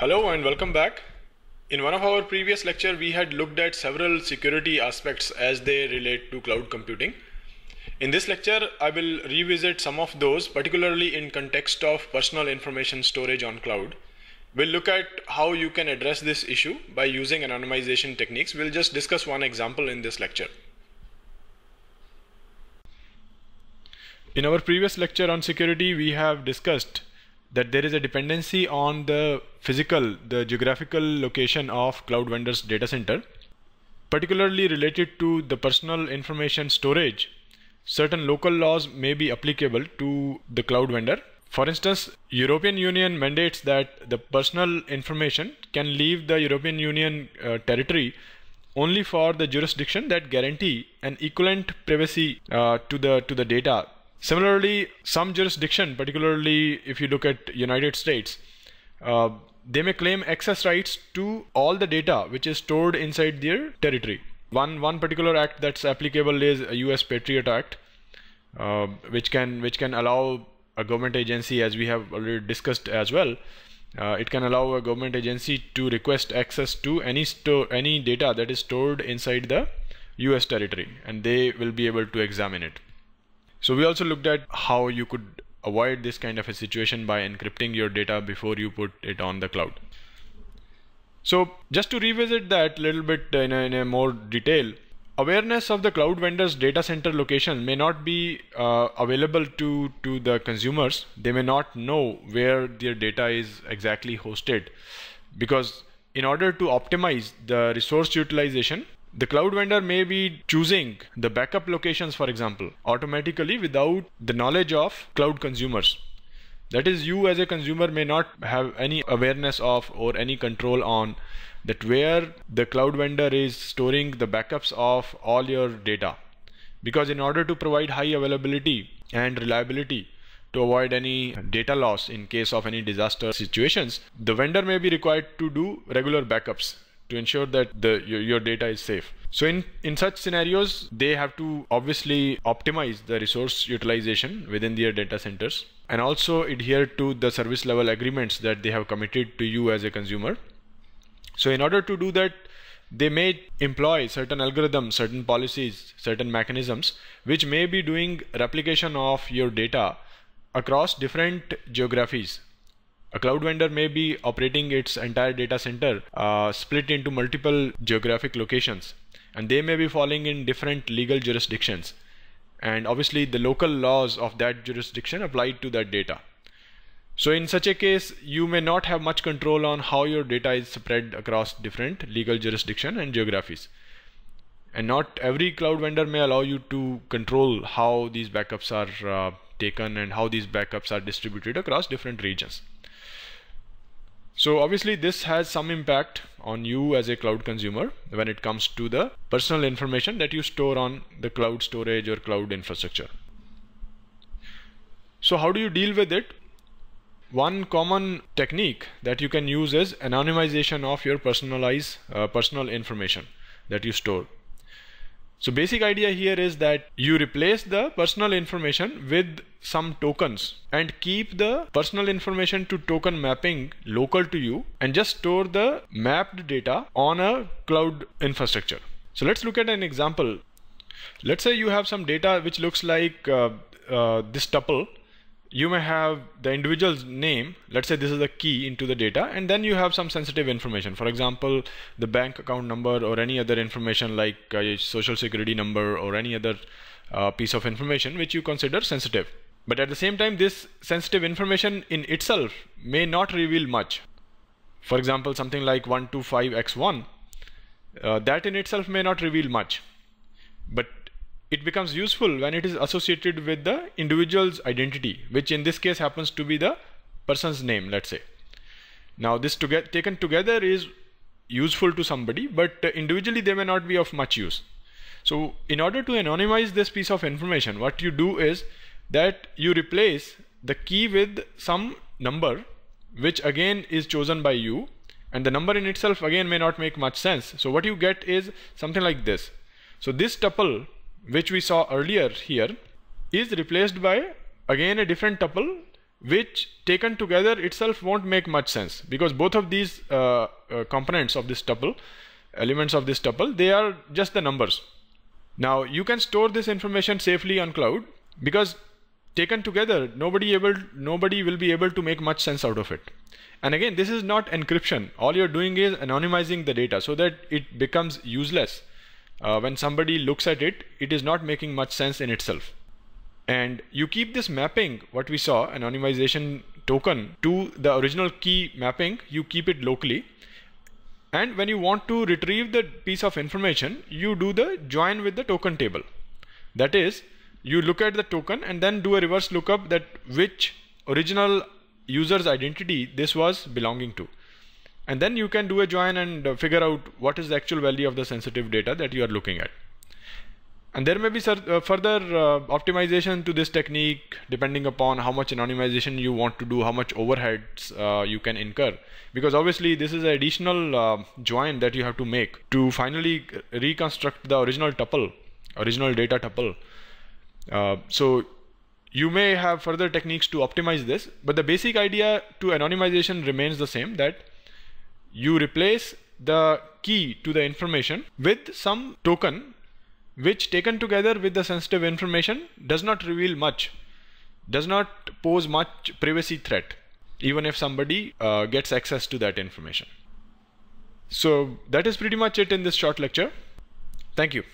Hello and welcome back. In one of our previous lecture, we had looked at several security aspects as they relate to cloud computing. In this lecture, I will revisit some of those, particularly in context of personal information storage on cloud. We'll look at how you can address this issue by using anonymization techniques. We'll just discuss one example in this lecture. In our previous lecture on security, we have discussed that there is a dependency on the physical, the geographical location of cloud vendor's data center, particularly related to the personal information storage. Certain local laws may be applicable to the cloud vendor. For instance, European Union mandates that the personal information can leave the European Union uh, territory only for the jurisdiction that guarantee an equivalent privacy uh, to the to the data Similarly, some jurisdiction, particularly if you look at United States, uh, they may claim access rights to all the data which is stored inside their territory. One one particular act that's applicable is a U.S. Patriot Act, uh, which can which can allow a government agency, as we have already discussed as well, uh, it can allow a government agency to request access to any store any data that is stored inside the U.S. territory, and they will be able to examine it. So we also looked at how you could avoid this kind of a situation by encrypting your data before you put it on the cloud. So just to revisit that a little bit in a, in a, more detail, awareness of the cloud vendor's data center location may not be uh, available to, to the consumers. They may not know where their data is exactly hosted because in order to optimize the resource utilization, the cloud vendor may be choosing the backup locations, for example, automatically without the knowledge of cloud consumers. That is, you as a consumer may not have any awareness of or any control on that where the cloud vendor is storing the backups of all your data. Because in order to provide high availability and reliability, to avoid any data loss in case of any disaster situations, the vendor may be required to do regular backups to ensure that the your, your data is safe. So in, in such scenarios, they have to obviously optimize the resource utilization within their data centers and also adhere to the service level agreements that they have committed to you as a consumer. So in order to do that, they may employ certain algorithms, certain policies, certain mechanisms, which may be doing replication of your data across different geographies a cloud vendor may be operating its entire data center uh, split into multiple geographic locations and they may be falling in different legal jurisdictions and obviously the local laws of that jurisdiction apply to that data. So in such a case, you may not have much control on how your data is spread across different legal jurisdiction and geographies. And not every cloud vendor may allow you to control how these backups are uh, taken and how these backups are distributed across different regions. So obviously this has some impact on you as a cloud consumer when it comes to the personal information that you store on the cloud storage or cloud infrastructure. So how do you deal with it? One common technique that you can use is anonymization of your personalized uh, personal information that you store. So basic idea here is that you replace the personal information with some tokens and keep the personal information to token mapping local to you and just store the mapped data on a cloud infrastructure. So let's look at an example. Let's say you have some data which looks like uh, uh, this tuple you may have the individual's name let's say this is a key into the data and then you have some sensitive information. For example the bank account number or any other information like a social security number or any other uh, piece of information which you consider sensitive. But at the same time this sensitive information in itself may not reveal much. For example something like 125x1 uh, that in itself may not reveal much. But it becomes useful when it is associated with the individual's identity, which in this case happens to be the person's name, let's say. Now this to get taken together is useful to somebody, but uh, individually they may not be of much use. So in order to anonymize this piece of information, what you do is that you replace the key with some number, which again is chosen by you, and the number in itself again may not make much sense. So what you get is something like this. So this tuple which we saw earlier here is replaced by again a different tuple which taken together itself won't make much sense because both of these uh, uh, components of this tuple, elements of this tuple, they are just the numbers. Now you can store this information safely on cloud because taken together, nobody able, nobody will be able to make much sense out of it. And again, this is not encryption. All you're doing is anonymizing the data so that it becomes useless. Uh, when somebody looks at it, it is not making much sense in itself. And you keep this mapping, what we saw, anonymization token to the original key mapping, you keep it locally. And when you want to retrieve the piece of information, you do the join with the token table. That is, you look at the token and then do a reverse lookup that which original user's identity this was belonging to. And then you can do a join and uh, figure out what is the actual value of the sensitive data that you are looking at. And there may be uh, further uh, optimization to this technique depending upon how much anonymization you want to do, how much overheads uh, you can incur. Because obviously this is an additional uh, join that you have to make to finally reconstruct the original tuple, original data tuple. So you may have further techniques to optimize this, but the basic idea to anonymization remains the same that you replace the key to the information with some token which taken together with the sensitive information does not reveal much, does not pose much privacy threat, even if somebody uh, gets access to that information. So that is pretty much it in this short lecture. Thank you.